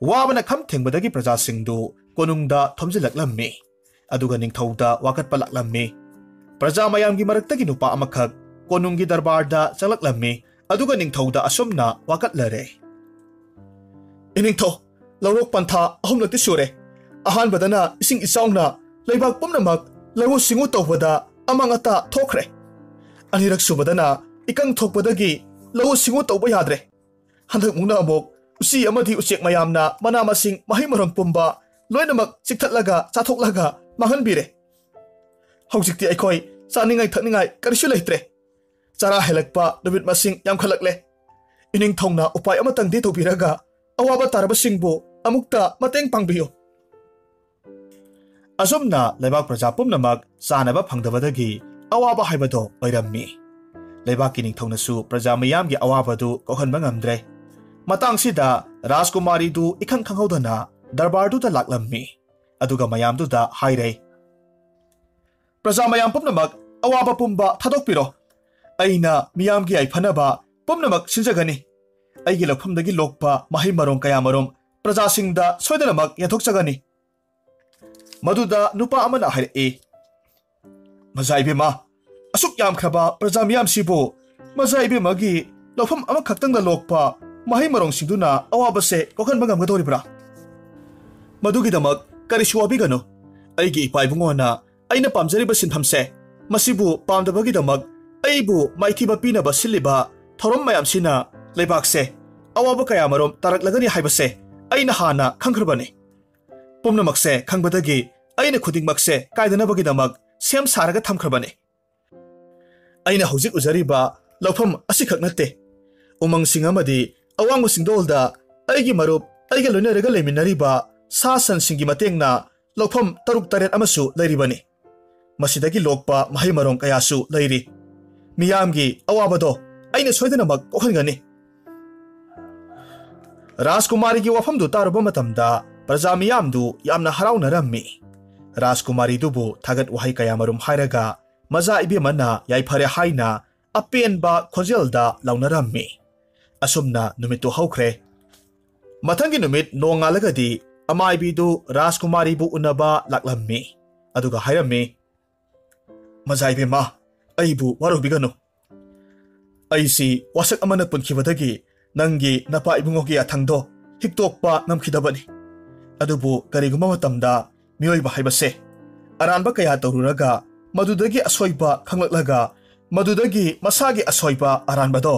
वाबन खम थेबदी प्रजा सिंह कनुंग थोजलमे निथौद वाकट लकलमे प्रजा मैम की कनु की दरबार चलमे निथौद असमन वाकटलरे इनथ लौर पंथा अहमलती सूर अहानदना इसी इचौना लेबा पुनम लघु सिंगू तौब amangata thokre anirak subadana ikang thokpadagi lo singo tawba yadre handak muna amok usi amadi usik mayamna mana masing mahi marang pumba loinamak sikthalaga chathoklaga mahan bire haujikti aikoi saningai thakningai karisu leitre chara helakpa nubit masing yamkhalakle ining thongna upai amatang di thobiraga awaba tarabasingbo amukta mateng pangbiyo ꯑꯁꯨꯝꯅ ꯂꯩꯕꯥꯛ ꯄ꯭ꯔꯖꯥ ꯄꯨꯝꯅꯃꯛ ꯆꯥꯅꯕ ꯐꯪꯗꯕꯗꯒꯤ ꯑꯋꯥꯕ ꯍꯥꯏꯕꯗꯣ ꯑꯣꯏꯔꯝꯃꯤ ꯂꯩꯕꯥꯛꯀꯤ ꯅꯤꯡꯊꯧꯅꯁꯨ ꯄ꯭ꯔꯖꯥ ꯃꯤꯌꯥꯝꯒꯤ ꯑꯋꯥꯕꯗꯨ ꯀꯣꯛꯍꯟꯕ ꯉꯝꯗ꯭ꯔꯦ ꯃꯇꯥꯡꯁꯤꯗ ꯔꯥꯖꯀꯨꯃꯥꯔꯤꯗꯨ ꯏꯈꯪ ꯈꯪꯍꯧꯗꯅ ꯗꯔꯕꯥꯔꯗꯨꯗ ꯂꯥꯛꯂꯝꯃꯤ ꯑꯗꯨꯒ ꯃꯌꯥꯝꯗꯨꯗ ꯍꯥꯏꯔꯦ ꯄ꯭ꯔꯖꯥ ꯃꯌꯥꯝ ꯄꯨꯝꯅꯃꯛ ꯑꯋꯥꯕ ꯄꯨꯝꯕ ꯊꯥꯗꯣꯛꯄꯤꯔꯣ ꯑꯩꯅ ꯃꯤꯌꯥꯝꯒꯤ ꯌꯥꯏꯐꯅꯕ ꯄꯨꯝꯅꯃꯛ ꯁꯤꯟꯖꯒꯅꯤ ꯑꯩꯒꯤ ꯂꯧꯐꯝꯗꯒꯤ ꯂꯣꯛꯄ ꯃꯍꯩ ꯃꯔꯣꯡ ꯀꯌꯥꯃꯔꯨꯝ ꯄ꯭ꯔꯖꯥꯁꯤꯡꯗ ꯁꯣꯏꯗꯅꯃꯛ ꯌꯦꯟꯊꯣꯛꯆꯒꯅꯤ ꯃꯗꯨꯗ ꯅꯨꯄꯥ ꯑꯃꯅ ꯍꯥꯏꯔꯛꯏ ꯃꯖꯥ ꯏꯕꯦꯝꯃ ꯑꯁꯨꯛ ꯌꯥꯝꯈ꯭ꯔꯕ ꯄ꯭ꯔꯖꯥ ꯃꯤꯌꯥꯝꯁꯤꯕꯨ ꯃꯖꯥ ꯏꯕꯦꯝꯃꯒꯤ ꯂꯧꯐꯝ ꯑꯃꯈꯛꯇꯪꯗ ꯂꯣꯛꯄ ꯃꯍꯩ ꯃꯔꯣꯡꯁꯤꯡꯗꯨꯅ ꯑꯋꯥꯕꯁꯦ ꯀꯣꯛꯍꯟꯕ ꯉꯝꯒꯗꯧꯔꯤꯕ꯭ꯔꯥ ꯃꯗꯨꯒꯤꯗꯃꯛ ꯀꯔꯤꯁꯨ ꯋꯥꯕꯤꯒꯅꯨ ꯑꯩꯒꯤ ꯏꯄꯥ ꯏꯕꯨꯡꯉꯣꯅ ꯑꯩꯅ ꯄꯥꯝꯖꯔꯤꯕ ꯁꯤꯟꯐꯝꯁꯦ ꯃꯁꯤꯕꯨ ꯄꯥꯝꯗꯕꯒꯤꯗꯃꯛ ꯑꯩꯕꯨ ꯃꯥꯏꯊꯤꯕ ꯄꯤꯅꯕ ꯁꯤꯜꯂꯤꯕ ꯊꯧꯔꯝ ꯃꯌꯥꯝꯁꯤꯅ ꯂꯩꯕꯥꯛꯁꯦ ꯑꯋꯥꯕ ꯀꯌꯥꯃꯔꯣꯝ ꯇꯥꯔꯛꯂꯒꯅꯤ ꯍꯥꯏꯕꯁꯦ ꯑꯩꯅ ꯍꯥꯟꯅ ꯈꯪꯈ꯭ꯔꯕꯅꯤ ꯄꯨꯝꯅꯃꯛꯁꯦ ꯈꯪꯕꯗꯒꯤ ꯑꯩꯅ ꯈꯨꯗꯤꯡꯃꯛꯁꯦ ꯀꯥꯏꯗꯅꯕꯒꯤꯗꯃꯛ ꯁꯦꯝ ꯁꯥꯔꯒ ꯊꯝꯈ꯭ꯔꯕꯅꯤ ꯑꯩꯅ ꯍꯧꯖꯤꯛ ꯎꯖꯔꯤꯕ ꯂꯧꯐꯝ ꯑꯁꯤꯈꯛ ꯅꯠꯇꯦ ꯎꯃꯪꯁꯤꯡ ꯑꯃꯗꯤ ꯑꯋꯥꯡꯕ ꯆꯤꯡꯗꯣꯜꯗ ꯑꯩꯒꯤ ꯃꯔꯨꯞ ꯑꯩꯒ ꯂꯣꯏꯅꯔꯒ ꯂꯩꯃꯤꯟꯅꯔꯤꯕ ꯁꯥ ꯁꯟꯁꯤꯡꯒꯤ ꯃꯇꯦꯡꯅ ꯂꯧꯐꯝ ꯇꯔꯨꯛ ꯇꯔꯦꯠ ꯑꯃꯁꯨ ꯂꯩꯔꯤꯕꯅꯤ ꯃꯁꯤꯗꯒꯤ ꯂꯣꯛꯄ ꯃꯍꯩ ꯃꯔꯣꯡ ꯀꯌꯥꯁꯨ ꯂꯩꯔꯤ ꯃꯤꯌꯥꯝꯒꯤ ꯑꯋꯥꯕꯗꯣ ꯑꯩꯅ ꯁꯣꯏꯗꯅꯃꯛ ꯀꯣꯛꯍꯟꯒꯅꯤ ꯔꯥꯖꯀꯨꯃꯥꯔꯤꯒꯤ ꯋꯥꯐꯝꯗꯨ ꯇꯥꯔꯨꯕ ꯃꯇꯝꯗ ꯄ꯭ꯔꯖꯥ ꯃꯤꯌꯥꯝꯗꯨ ꯌꯥꯝꯅ ꯍꯔꯥꯎꯅꯔꯝꯃꯤ ꯔꯥꯖꯀꯨꯃꯥꯔꯤꯗꯨꯕꯨ ꯊꯥꯒꯠ ꯋꯥꯍꯩ ꯀꯌꯥꯃꯔꯨꯝ ꯍꯥꯏꯔꯒ ꯃꯖꯥ ꯏꯕꯦꯝꯃꯅ ꯌꯥꯏꯐꯔꯦ ꯍꯥꯏꯅ ꯑꯄꯦꯟꯕ ꯈꯣꯟꯖꯦꯜꯗ ꯂꯥꯎꯅꯔꯝꯃꯤ ꯑꯁꯨꯝꯅ ꯅꯨꯃꯤꯠꯇꯨ ꯍꯧꯈ꯭ꯔꯦ ꯃꯊꯪꯒꯤ ꯅꯨꯃꯤꯠ ꯅꯣꯡꯉꯥꯜꯂꯒꯗꯤ ꯑꯃꯥꯏꯕꯤꯗꯨ ꯔꯥꯖꯀꯨꯃꯥꯔꯤꯕꯨ ꯎꯅꯕ ꯂꯥꯛꯂꯝꯃꯤ ꯑꯗꯨꯒ ꯍꯥꯏꯔꯝꯃꯤ ꯃꯖꯥ ꯏꯕꯦꯝꯃ ꯑꯩꯕꯨ ꯋꯥꯔꯧꯕꯤꯒꯅꯨ ꯑꯩꯁꯤ ꯋꯥꯁꯛ ꯑꯃꯅ ꯄꯨꯟꯈꯤꯕꯗꯒꯤ ꯅꯪꯒꯤ ꯅꯄꯥ ꯏꯕꯨꯡꯉꯣꯒꯤ ꯌꯥꯊꯪꯗꯣ ꯍꯤꯛꯇꯣꯛꯄ ꯉꯝꯈꯤꯗꯕꯅꯤ ꯑꯗꯨꯕꯨ ꯀꯔꯤꯒꯨꯝꯕ ꯃꯇꯝꯗ ꯃꯤꯑꯣꯏꯕ ꯍꯥꯏꯕꯁꯦ ꯑꯔꯥꯟꯕ ꯀꯌꯥ ꯇꯧꯔꯨꯔꯒ ꯃꯗꯨꯗꯒꯤ ꯑꯁꯣꯏꯕ ꯈꯪꯂꯛꯂꯒ ꯃꯗꯨꯗꯒꯤ ꯃꯁꯥꯒꯤ ꯑꯁꯣꯏꯕ ꯑꯔꯥꯟꯕꯗꯣ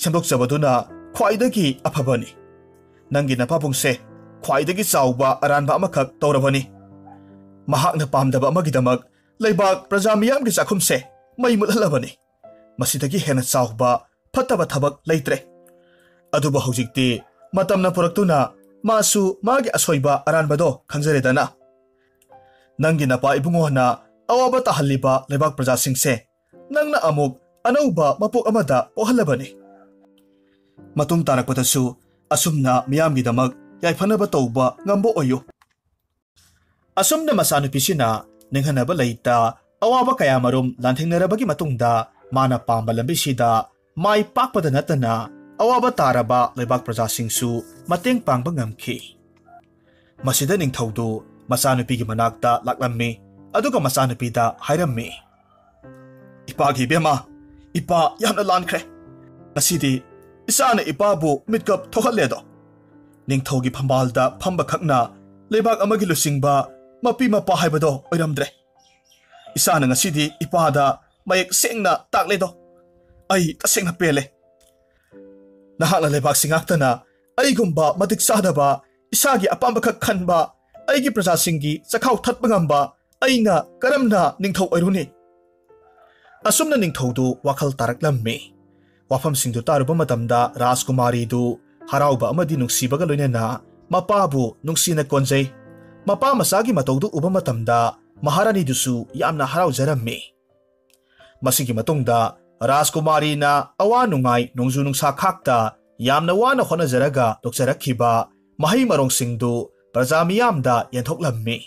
ꯁꯦꯝꯗꯣꯛꯆꯕꯗꯨꯅ ꯈ꯭ꯋꯥꯏꯗꯒꯤ ꯑꯐꯕꯅꯤ ꯅꯪꯒꯤ ꯅꯄꯥꯕꯨꯡꯁꯦ ꯈ꯭ꯋꯥꯏꯗꯒꯤ ꯆꯥꯎꯕ ꯑꯔꯥꯟꯕ ꯑꯃꯈꯛ ꯇꯧꯔꯕꯅꯤ ꯃꯍꯥꯛꯅ ꯄꯥꯝꯗꯕ ꯑꯃꯒꯤꯗꯃꯛ ꯂꯩꯕꯥꯛ ꯄ꯭ꯔꯖꯥ ꯃꯤꯌꯥꯝꯒꯤ ꯆꯥꯛꯈꯨꯝꯁꯦ ꯃꯩ ꯃꯨꯠꯍꯜꯂꯕꯅꯤ ꯃꯁꯤꯗꯒꯤ ꯍꯦꯟꯅ ꯆꯥꯎꯕ ꯐꯠꯇꯕ ꯊꯕꯛ ꯂꯩꯇ꯭ꯔꯦ ꯑꯗꯨꯕꯨ ꯍꯧꯖꯤꯛꯇꯤ ꯃꯇꯝꯅ ꯄꯨꯔꯛꯇꯨꯅ 마수 마기 아소이바 아란바도 강제레다나 nangi na pa ibungo na awaba tahaliba lebak prajasingse nang naamog anaw ba mapok amada o halabani. Matung tarakpatasu asum na miyam gidamag yay panaba tawba ngambo oyo. Asum na masanupisi na nang hanaba laita awaba kaya marum lanting narabagi matungda mana pambalambisi da may pakpadanata na ꯑꯋꯥꯕ ꯇꯥꯔꯕ ꯂꯩꯕꯥꯛ ꯄ꯭ꯔꯖꯥꯁꯤꯡꯁꯨ ꯃꯇꯦꯡ ꯄꯥꯡꯕ ꯉꯝꯈꯤ ꯃꯁꯤꯗ ꯅꯤꯡꯊꯧꯗꯨ ꯃꯆꯥꯅꯨꯄꯤꯒꯤ ꯃꯅꯥꯛꯇ ꯂꯥꯛꯂꯝꯃꯤ ꯑꯗꯨꯒ ꯃꯆꯥꯅꯨꯄꯤꯗ ꯍꯥꯏꯔꯝꯃꯤ ꯏꯄꯥꯒꯤ ꯏꯕꯦꯝꯃ ꯏꯄꯥ ꯌꯥꯝꯅ ꯂꯥꯟꯈ꯭ꯔꯦ ꯉꯁꯤꯗꯤ ꯏꯆꯥꯅ ꯏꯄꯥꯕꯨ ꯃꯤꯠꯀꯞ ꯊꯣꯛꯍꯜꯂꯦꯗꯣ ꯅꯤꯡꯊꯧꯒꯤ ꯐꯝꯕꯥꯜꯗ ꯐꯝꯕ ꯈꯛꯅ ꯂꯩꯕꯥꯛ ꯑꯃꯒꯤ ꯂꯨꯆꯤꯡꯕ ꯃꯄꯤ ꯃꯄꯥ ꯍꯥꯏꯕꯗꯣ ꯑꯣꯏꯔꯝꯗ꯭ꯔꯦ ꯏꯆꯥꯅ ꯉꯁꯤꯗꯤ ꯏꯄꯥꯗ ꯃꯌꯦꯛ ꯁꯦꯡꯅ ꯇꯥꯛꯂꯦꯗꯣ ꯑꯩ ꯇꯁꯦꯡꯅ ꯄꯦꯜꯂꯦ ꯅꯍꯥꯛꯅ ꯂꯩꯕꯥꯛꯁꯤ ꯉꯥꯛꯇꯅ ꯑꯩꯒꯨꯝꯕ ꯃꯇꯤꯛ ꯆꯥꯗꯕ ꯏꯁꯥꯒꯤ ꯑꯄꯥꯝꯕꯈꯛ ꯈꯟꯕ ꯑꯩꯒꯤ ꯄ꯭ꯔꯖꯥꯁꯤꯡꯒꯤ ꯆꯈꯥꯎ ꯊꯠꯄ ꯉꯝꯕ ꯑꯩꯅ ꯀꯔꯝꯅ ꯅꯤꯡꯊꯧ ꯑꯣꯏꯔꯨꯅꯤ ꯑꯁꯨꯝꯅ ꯅꯤꯡꯊꯧꯗꯨ ꯋꯥꯈꯜ ꯇꯥꯔꯛꯂꯝꯃꯤ ꯋꯥꯐꯝꯁꯤꯡꯗꯨ ꯇꯥꯔꯨꯕ ꯃꯇꯝꯗ ꯔꯥꯖꯀꯨꯃꯥꯔꯤꯗꯨ ꯍꯔꯥꯎꯕ ꯑꯃꯗꯤ ꯅꯨꯡꯁꯤꯕꯒ ꯂꯣꯏꯅꯅ ꯃꯄꯥꯕꯨ ꯅꯨꯡꯁꯤꯅ ꯀꯣꯟꯖꯩ ꯃꯄꯥ ꯃꯆꯥꯒꯤ ꯃꯇꯧꯗꯨ ꯎꯕ ꯃꯇꯝꯗ ꯃꯍꯥꯔꯥꯅꯤꯗꯨꯁꯨ ꯌꯥꯝꯅ ꯍꯔꯥꯎꯖꯔꯝꯃꯤ ꯃꯁꯤꯒꯤ ꯃꯇꯨꯡꯗ ರಾಜ್ಕುಮಾರಿ ನ ಅವಾ ನುಂಗಾಯ್ ನೋಂಜು ನುಂಗ್ಸಾ ಖಾಕ್ತ ಯಾಮ್ನ ವಾನ ಹೊನಜರಗ ತೊಕ್ಸರಕ್ಕಿಬ ಮಹೈ ಮರೋಂಗ್ ಸಿಂಗ್ದು ಪ್ರಜಾ ಮಿಯಾಮ್ದ ಯಂಥೋಕ್ಲಮ್ಮಿ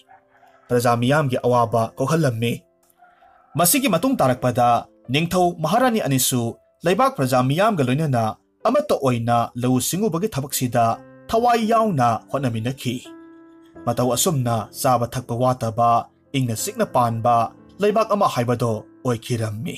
ಪ್ರಜಾ ಮಿಯಾಮ್ಗೆ ಅವಾಬ ಕೊಹಲ್ಲಮ್ಮಿ ಮಸಿಗೆ ಮತುಂಗ್ ತಾರಕ್ಪದ ನಿಂಗ್ಥೌ ಮಹಾರಾಣಿ ಅನಿಸು ಲೈಬಾಕ್ ಪ್ರಜಾ ಮಿಯಾಮ್ಗ ಲೊಯ್ನನ ಅಮತ್ತ ಒಯ್ನ ಲವು ಸಿಂಗುಬಗೆ ಥಬಕ್ಸಿದ ಥವಾಯ್ ಯಾವ್ನ ಹೊನಮಿನಕ್ಕಿ ಮತವು ಅಸುಮ್ನ ಚಾಬ ಥಕ್ಪ ವಾತಬ ಇಂಗ್ನ ಸಿಗ್ನ ಪಾನ್ಬ ಲೈಬಾಕ್ ಅಮ ಹಾಯ್ಬದೋ ಒಯ್ಕಿರಮ್ಮಿ